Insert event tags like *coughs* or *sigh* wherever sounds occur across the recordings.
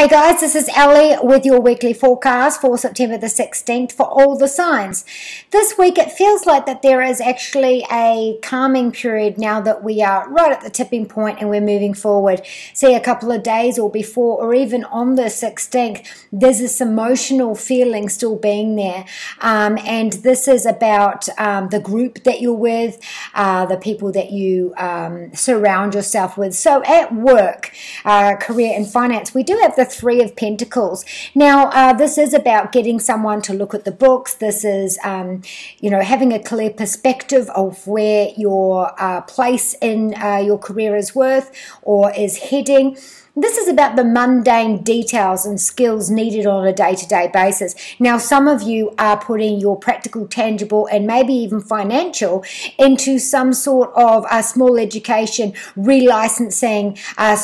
Hey guys, this is Ellie with your weekly forecast for September the 16th for all the signs. This week it feels like that there is actually a calming period now that we are right at the tipping point and we're moving forward. See a couple of days or before or even on the 16th, there's this emotional feeling still being there. Um, and this is about um, the group that you're with, uh, the people that you um, surround yourself with. So at work, uh, career and finance, we do have the Three of Pentacles. Now, uh, this is about getting someone to look at the books. This is, um, you know, having a clear perspective of where your uh, place in uh, your career is worth or is heading. This is about the mundane details and skills needed on a day to day basis. Now, some of you are putting your practical, tangible, and maybe even financial into some sort of a small education, relicensing, uh,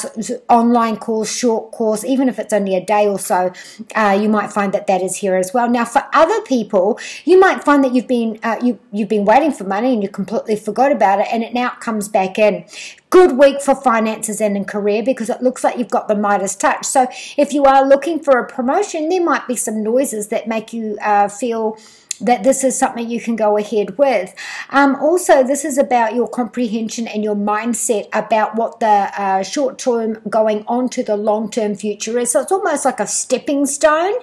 online course, short course, even if it's only a day or so, uh, you might find that that is here as well. Now, for other people, you might find that you've been uh, you you've been waiting for money and you completely forgot about it, and it now comes back in. Good week for finances and in career because it looks like you've got the Midas touch. So if you are looking for a promotion, there might be some noises that make you uh, feel that this is something you can go ahead with. Um, also, this is about your comprehension and your mindset about what the uh, short term going on to the long term future is. So it's almost like a stepping stone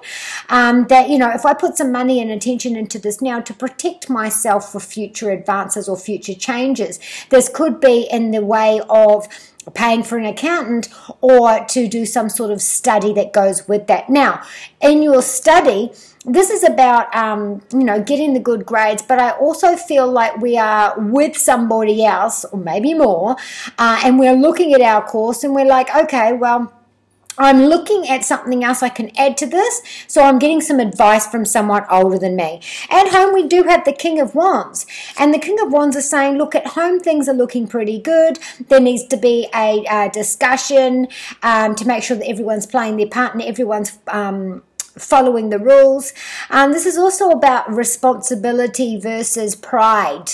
um, that, you know, if I put some money and attention into this now to protect myself for future advances or future changes, this could be in the way of paying for an accountant or to do some sort of study that goes with that. Now, in your study, this is about um, you know getting the good grades but i also feel like we are with somebody else or maybe more uh, and we're looking at our course and we're like okay well I'm looking at something else I can add to this, so I'm getting some advice from someone older than me. At home, we do have the King of Wands, and the King of Wands is saying, Look, at home, things are looking pretty good. There needs to be a, a discussion um, to make sure that everyone's playing their part and everyone's. Um, following the rules. And this is also about responsibility versus pride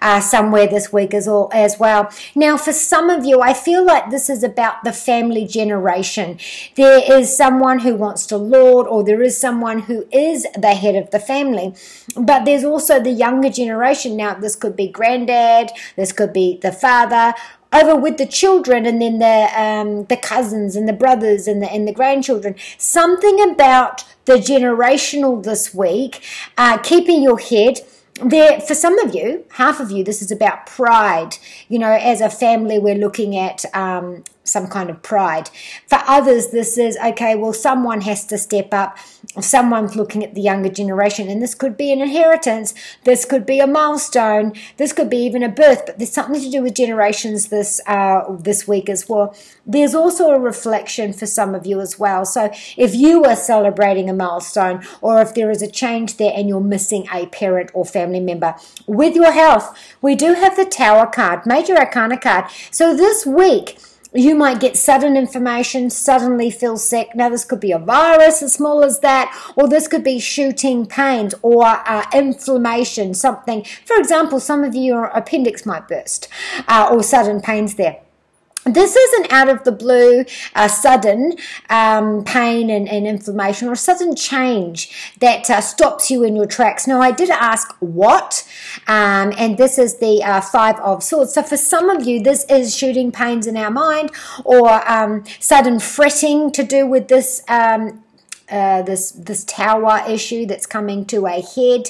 uh, somewhere this week as, all, as well. Now, for some of you, I feel like this is about the family generation. There is someone who wants to lord, or there is someone who is the head of the family, but there's also the younger generation. Now, this could be granddad, this could be the father, over with the children and then the um, the cousins and the brothers and the and the grandchildren. Something about the generational this week, uh, keeping your head there for some of you half of you this is about pride you know as a family we're looking at um, some kind of pride. For others, this is okay, well, someone has to step up. Someone's looking at the younger generation, and this could be an inheritance, this could be a milestone, this could be even a birth, but there's something to do with generations this uh, this week as well. There's also a reflection for some of you as well. So if you are celebrating a milestone, or if there is a change there and you're missing a parent or family member, with your health, we do have the Tower card, Major Arcana card. So this week, you might get sudden information, suddenly feel sick. Now, this could be a virus as small as that, or this could be shooting pains or uh, inflammation, something. For example, some of you, your appendix might burst uh, or sudden pains there this isn't out of the blue, a sudden um, pain and, and, inflammation or a sudden change that uh, stops you in your tracks. Now, I did ask what, um, and this is the uh, Five of Swords. So, for some of you, this is shooting pains in our mind or um, sudden fretting to do with this. Um, uh, this this tower issue that's coming to a head.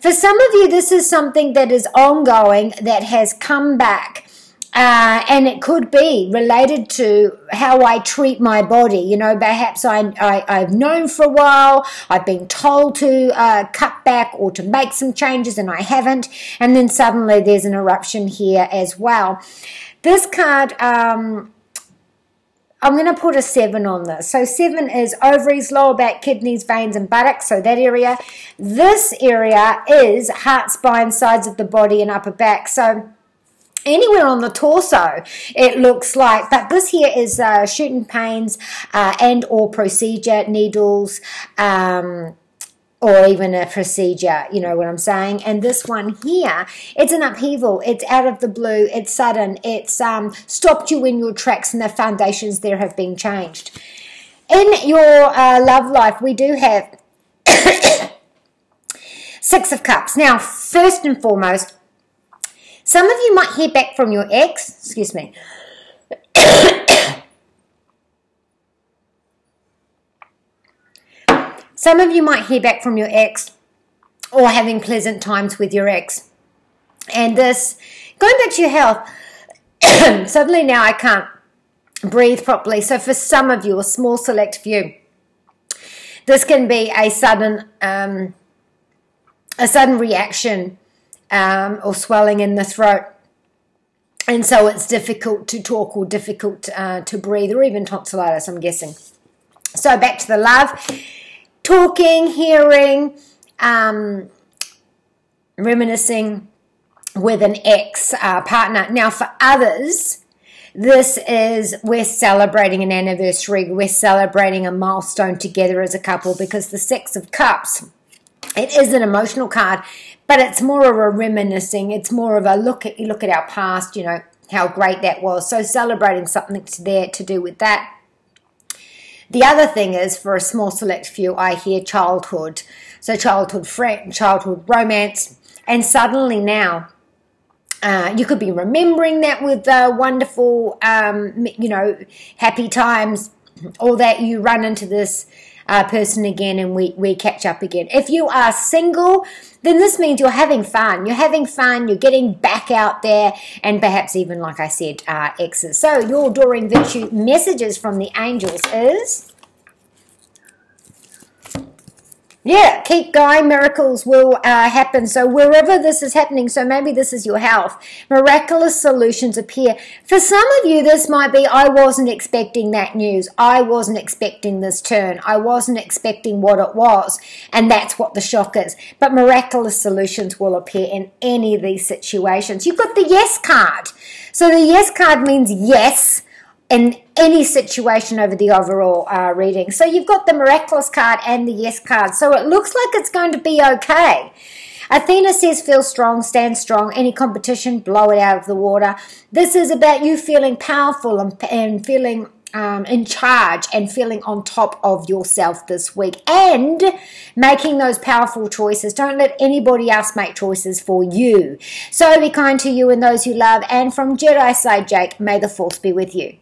For some of you, this is something that is ongoing that has come back uh, and it could be related to how I treat my body. You know, perhaps I, I, have known for a while, I've been told to uh, cut back or to make some changes, and I haven't. And then suddenly there's an eruption here as well. This card, um, I'm going to put a seven on this. So seven is ovaries, lower back, kidneys, veins, and buttocks. So that area. This area is heart, spine, sides of the body, and upper back. So anywhere on the torso it looks like but this here is uh, shooting pains uh, and or procedure needles um, or even a procedure, you know what I'm saying? And this one here, it's an upheaval. It's out of the blue. It's sudden. It's um, stopped you in your tracks and the foundations there have been changed. In your uh, love life, we do have *coughs* Six of Cups. Now, first and foremost, some of you might hear back from your ex, excuse me. *coughs* some of you might hear back from your ex or having pleasant times with your ex. And this, going back to your health, *coughs* suddenly now I can't breathe properly. So for some of you, a small select few, this can be a sudden, um, a sudden reaction um, or swelling in the throat. And so it's difficult to talk or difficult uh, to breathe or even tonsillitis, I'm guessing. So back to the love. Talking, hearing, um, reminiscing with an ex uh, partner. Now for others, this is we're celebrating an anniversary, we're celebrating a milestone together as a couple because the Six of Cups, it is an emotional card, but it's more of a reminiscing. It's more of a look at you look at our past, you know, how great that was. So celebrating something to there to do with that. The other thing is for a small select few, I hear childhood. So childhood friend, childhood romance, and suddenly now uh, you could be remembering that with uh, wonderful, um, you know, happy times, or that you run into this uh, person again and we, we catch up again. If you are single, then this means you're having fun. You're having fun, you're getting back out there, and perhaps even, like I said, uh, exes. So, your Doreen Virtue messages from the angels is yeah, keep going. Miracles will uh, happen. So wherever this is happening, so maybe this is your health, miraculous solutions appear. For some of you, this might be, I wasn't expecting that news. I wasn't expecting this turn. I wasn't expecting what it was. And that's what the shock is. But miraculous solutions will appear in any of these situations. You've got the yes card. So the yes card means yes in any situation over the overall uh, reading. So you've got the miraculous card and the yes card. So it looks like it's going to be okay. Athena says, feel strong, stand strong. Any competition, blow it out of the water. This is about you feeling powerful and, and feeling um, in charge and feeling on top of yourself this week and making those powerful choices. Don't let anybody else make choices for you. So be kind to you and those you love. And from Jedi side, Jake, may the force be with you.